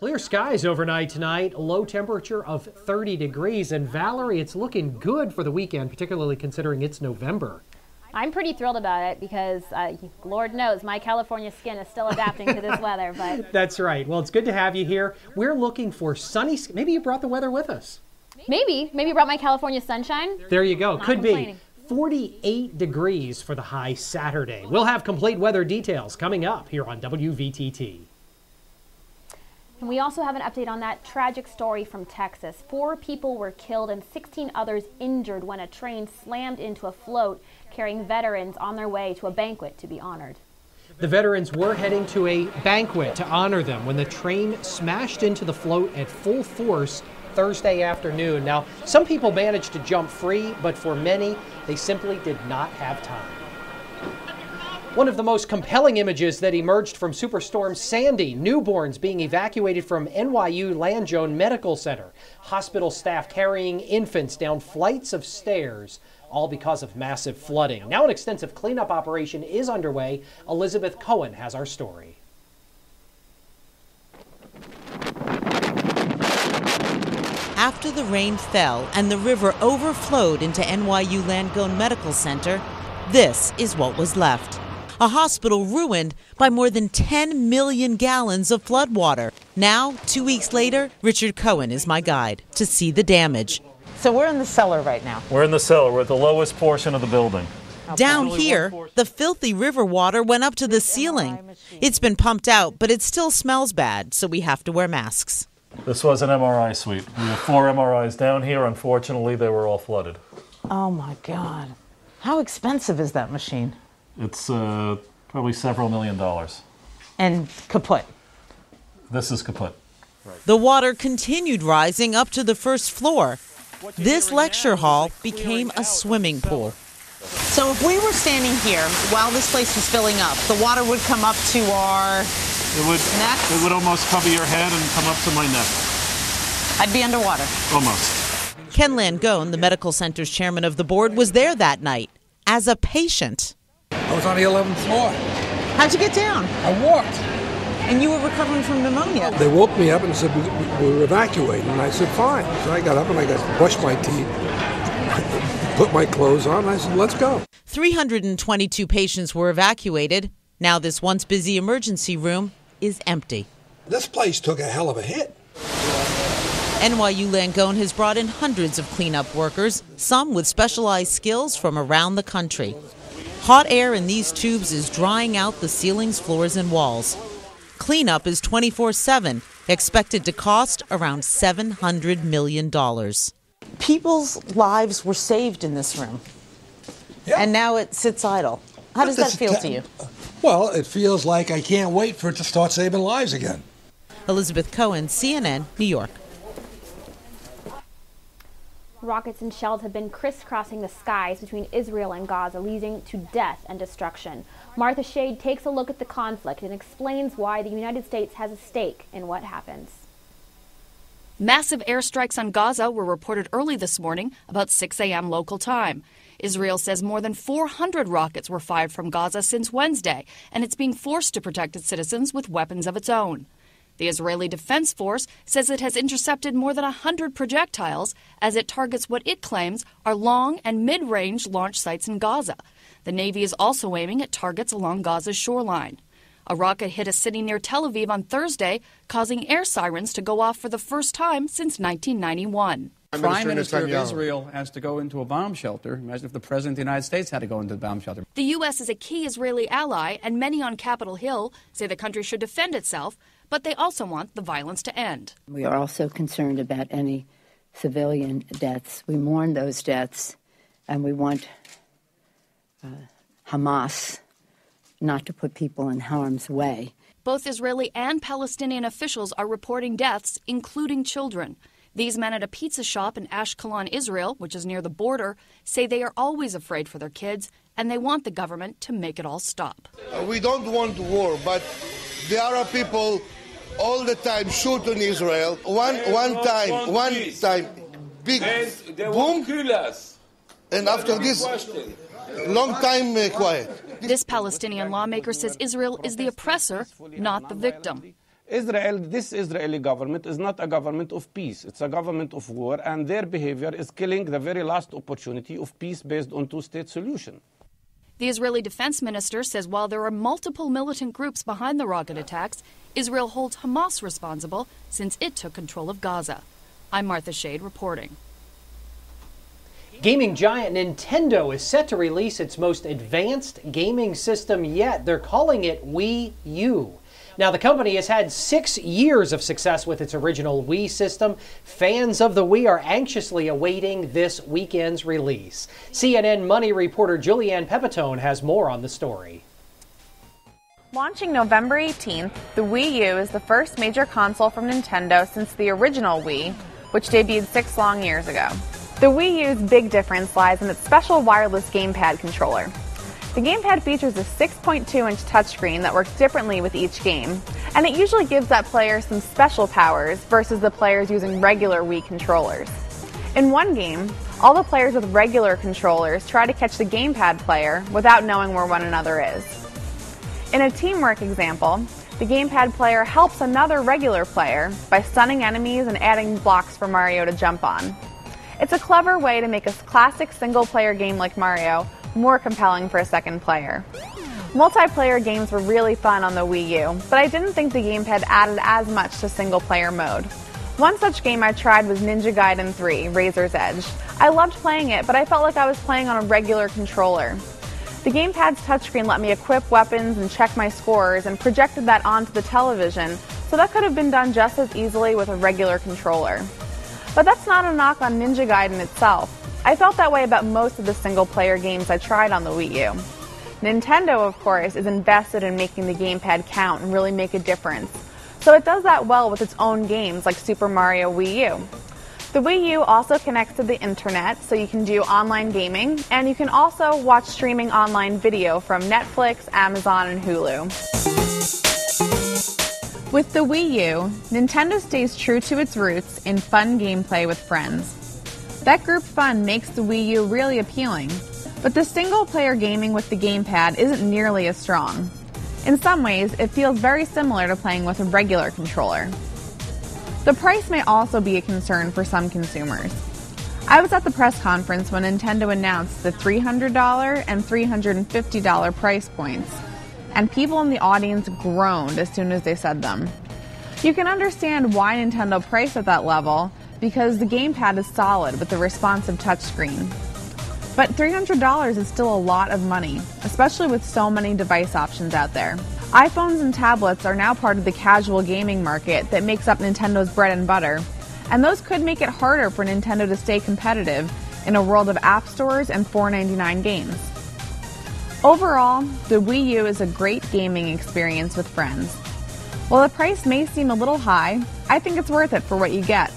Clear skies overnight tonight, low temperature of 30 degrees. And Valerie, it's looking good for the weekend, particularly considering it's November. I'm pretty thrilled about it because uh, Lord knows my California skin is still adapting to this weather. But that's right. Well, it's good to have you here. We're looking for sunny. Maybe you brought the weather with us. Maybe, maybe you brought my California sunshine. There you go. Not Could be. 48 degrees for the high Saturday. We'll have complete weather details coming up here on WVTT. And we also have an update on that tragic story from Texas. Four people were killed and 16 others injured when a train slammed into a float carrying veterans on their way to a banquet to be honored. The veterans were heading to a banquet to honor them when the train smashed into the float at full force Thursday afternoon. Now, some people managed to jump free, but for many, they simply did not have time. One of the most compelling images that emerged from Superstorm Sandy newborns being evacuated from NYU Langone Medical Center, hospital staff carrying infants down flights of stairs, all because of massive flooding. Now, an extensive cleanup operation is underway. Elizabeth Cohen has our story. After the rain fell and the river overflowed into NYU Langone Medical Center, this is what was left a hospital ruined by more than 10 million gallons of floodwater. Now, two weeks later, Richard Cohen is my guide to see the damage. So we're in the cellar right now. We're in the cellar. We're at the lowest portion of the building. Down here, the filthy river water went up to the ceiling. It's been pumped out, but it still smells bad, so we have to wear masks. This was an MRI suite. We have four MRIs down here. Unfortunately, they were all flooded. Oh my God. How expensive is that machine? It's uh, probably several million dollars. And kaput. This is kaput. The water continued rising up to the first floor. This lecture hall became a swimming pool. So if we were standing here while this place was filling up, the water would come up to our it would necks? It would almost cover your head and come up to my neck. I'd be underwater. Almost. Ken Langone, the medical center's chairman of the board, was there that night as a patient. I was on the 11th floor. How'd you get down? I walked. And you were recovering from pneumonia. They woke me up and said we, we were evacuating, and I said fine. So I got up and I got brushed my teeth, put my clothes on. And I said let's go. 322 patients were evacuated. Now this once busy emergency room is empty. This place took a hell of a hit. NYU Langone has brought in hundreds of cleanup workers, some with specialized skills from around the country. Hot air in these tubes is drying out the ceilings, floors, and walls. Cleanup is 24 7, expected to cost around $700 million. People's lives were saved in this room. Yeah. And now it sits idle. How does that feel to you? Well, it feels like I can't wait for it to start saving lives again. Elizabeth Cohen, CNN, New York. Rockets and shells have been crisscrossing the skies between Israel and Gaza, leading to death and destruction. Martha Shade takes a look at the conflict and explains why the United States has a stake in what happens. Massive airstrikes on Gaza were reported early this morning, about 6 a.m. local time. Israel says more than 400 rockets were fired from Gaza since Wednesday, and it's being forced to protect its citizens with weapons of its own. The Israeli Defense Force says it has intercepted more than 100 projectiles as it targets what it claims are long and mid range launch sites in Gaza. The Navy is also aiming at targets along Gaza's shoreline. A rocket hit a city near Tel Aviv on Thursday, causing air sirens to go off for the first time since 1991. Prime Minister of Israel has to go into a bomb shelter. Imagine if the President of the United States had to go into a bomb shelter. The U.S. is a key Israeli ally, and many on Capitol Hill say the country should defend itself but they also want the violence to end. We are also concerned about any civilian deaths. We mourn those deaths, and we want uh, Hamas not to put people in harm's way. Both Israeli and Palestinian officials are reporting deaths, including children. These men at a pizza shop in Ashkelon, Israel, which is near the border, say they are always afraid for their kids and they want the government to make it all stop. Uh, we don't want war, but the Arab people all the time shoot on Israel. One one time, one time, big boom, kill us. and after this, long time uh, quiet. This Palestinian lawmaker says Israel is the oppressor, not the victim. Israel, this Israeli government is not a government of peace. It's a government of war, and their behavior is killing the very last opportunity of peace based on two-state solution. The Israeli defense minister says while there are multiple militant groups behind the rocket attacks, Israel holds Hamas responsible since it took control of Gaza. I'm Martha Shade reporting. Gaming giant Nintendo is set to release its most advanced gaming system yet. They're calling it Wii U. Now, the company has had six years of success with its original Wii system. Fans of the Wii are anxiously awaiting this weekend's release. CNN Money reporter Julianne Pepitone has more on the story. Launching November 18th, the Wii U is the first major console from Nintendo since the original Wii, which debuted six long years ago. The Wii U's big difference lies in its special wireless gamepad controller. The gamepad features a 6.2 inch touchscreen that works differently with each game, and it usually gives that player some special powers versus the players using regular Wii controllers. In one game, all the players with regular controllers try to catch the gamepad player without knowing where one another is. In a teamwork example, the gamepad player helps another regular player by stunning enemies and adding blocks for Mario to jump on. It's a clever way to make a classic single player game like Mario more compelling for a second player. Multiplayer games were really fun on the Wii U, but I didn't think the gamepad added as much to single player mode. One such game I tried was Ninja Gaiden 3 Razor's Edge. I loved playing it, but I felt like I was playing on a regular controller. The gamepad's touchscreen let me equip weapons and check my scores and projected that onto the television, so that could have been done just as easily with a regular controller. But that's not a knock on Ninja Gaiden itself. I felt that way about most of the single player games I tried on the Wii U. Nintendo, of course, is invested in making the gamepad count and really make a difference. So it does that well with its own games like Super Mario Wii U. The Wii U also connects to the internet, so you can do online gaming, and you can also watch streaming online video from Netflix, Amazon, and Hulu. With the Wii U, Nintendo stays true to its roots in fun gameplay with friends. That group fun makes the Wii U really appealing, but the single player gaming with the gamepad isn't nearly as strong. In some ways, it feels very similar to playing with a regular controller. The price may also be a concern for some consumers. I was at the press conference when Nintendo announced the $300 and $350 price points, and people in the audience groaned as soon as they said them. You can understand why Nintendo priced at that level because the gamepad is solid with a responsive touchscreen. But $300 is still a lot of money, especially with so many device options out there. iPhones and tablets are now part of the casual gaming market that makes up Nintendo's bread and butter, and those could make it harder for Nintendo to stay competitive in a world of app stores and $4.99 games. Overall, the Wii U is a great gaming experience with friends. While the price may seem a little high, I think it's worth it for what you get.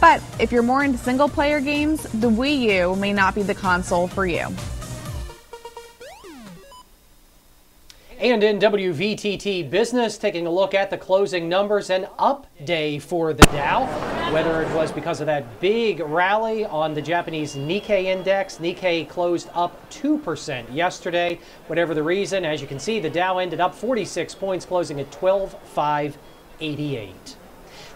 But if you're more into single player games, the Wii U may not be the console for you. And in WVTT Business, taking a look at the closing numbers, an up day for the Dow. Whether it was because of that big rally on the Japanese Nikkei index, Nikkei closed up 2% yesterday. Whatever the reason, as you can see, the Dow ended up 46 points, closing at 12,588.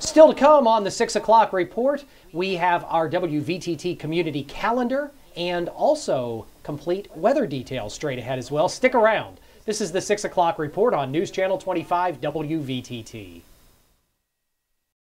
Still to come on the 6 o'clock report, we have our WVTT community calendar and also complete weather details straight ahead as well. Stick around. This is the 6 o'clock report on News Channel 25 WVTT.